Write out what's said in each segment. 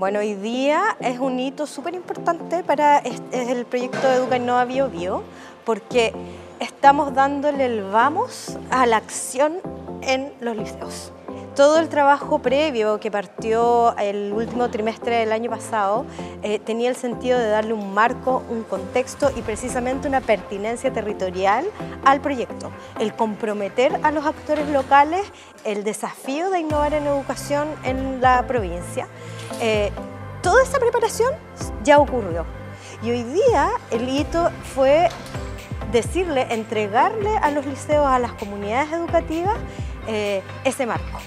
Bueno, hoy día es un hito súper importante para el proyecto Educa Innova Bio Bio, porque estamos dándole el vamos a la acción en los liceos. Todo el trabajo previo que partió el último trimestre del año pasado eh, tenía el sentido de darle un marco, un contexto y precisamente una pertinencia territorial al proyecto. El comprometer a los actores locales, el desafío de innovar en educación en la provincia. Eh, toda esa preparación ya ocurrió. Y hoy día el hito fue decirle, entregarle a los liceos, a las comunidades educativas, eh, ese marco.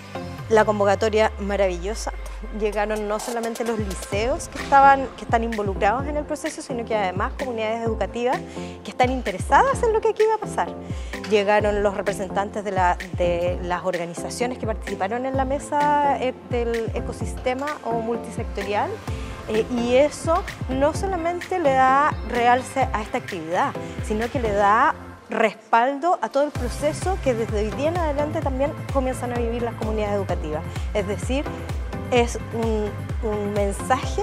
La convocatoria maravillosa. Llegaron no solamente los liceos que, estaban, que están involucrados en el proceso, sino que además comunidades educativas que están interesadas en lo que aquí va a pasar. Llegaron los representantes de, las organizaciones que participaron en la mesa eh, del ecosistema o multisectorial eh, y eso no solamente le da realce a esta actividad, sino que le da respaldo a todo el proceso que desde hoy día en adelante también comienzan a vivir las comunidades educativas. Es decir, es un, un mensaje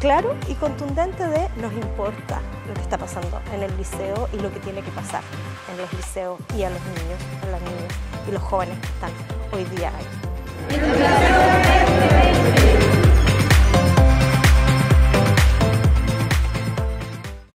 claro y contundente de nos importa lo que está pasando en el liceo y lo que tiene que pasar en los liceos y a los niños, a las niñas y los jóvenes que están hoy día ahí.